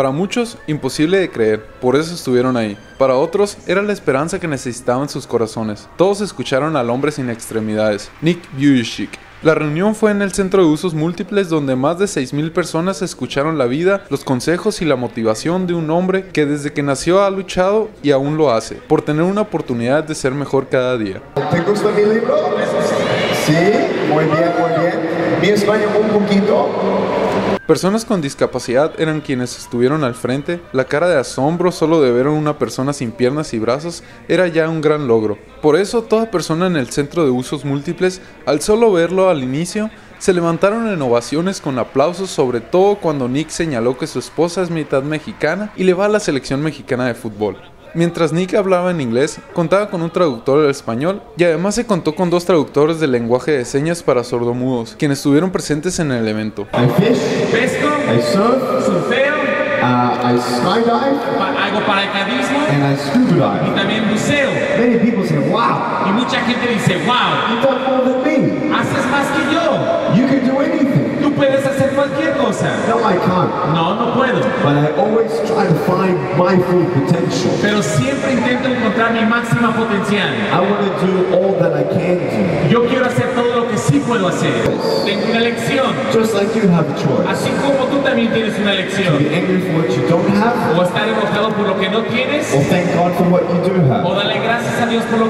Para muchos, imposible de creer, por eso estuvieron ahí. Para otros, era la esperanza que necesitaban sus corazones. Todos escucharon al hombre sin extremidades, Nick Vujicic. La reunión fue en el centro de usos múltiples donde más de 6.000 personas escucharon la vida, los consejos y la motivación de un hombre que desde que nació ha luchado y aún lo hace, por tener una oportunidad de ser mejor cada día. ¿Te gusta mi libro? Sí, muy bien, muy bien. Mi español un poquito. Personas con discapacidad eran quienes estuvieron al frente, la cara de asombro solo de ver a una persona sin piernas y brazos era ya un gran logro. Por eso toda persona en el centro de usos múltiples, al solo verlo al inicio, se levantaron en ovaciones con aplausos, sobre todo cuando Nick señaló que su esposa es mitad mexicana y le va a la selección mexicana de fútbol. Mientras Nick hablaba en inglés, contaba con un traductor al español y además se contó con dos traductores de lenguaje de señas para sordomudos, quienes estuvieron presentes en el evento. I fish, pesco, I surf, surfeo, uh, I skydive, pa- hago paracaidismo and I scuba y dive. también buceo. Many people say, wow, Y mucha gente dice, wow, you've done more than me. haces más que yo. You can do anything. Tú puedes hacer cualquier cosa. No, I can't. No, no puedo. But I my full potential. Pero siempre intento encontrar mi máxima potencial. I want to do all that I can do. Yo quiero hacer todo lo que sí puedo hacer. Tengo una elección. Just like you have a choice. Así como tú también tienes una Be elección. angry for what you don't have, O estar enojado por lo que no tienes. or thank God for what you do have. darle gracias a Dios por lo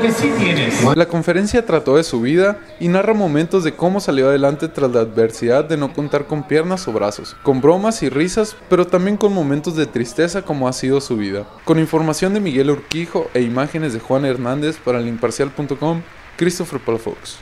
La conferencia trató de su vida y narra momentos de cómo salió adelante tras la adversidad de no contar con piernas o brazos, con bromas y risas, pero también con momentos de tristeza como ha sido su vida. Con información de Miguel Urquijo e imágenes de Juan Hernández para el imparcial.com, Christopher Palafox.